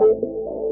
Música